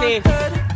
Okay.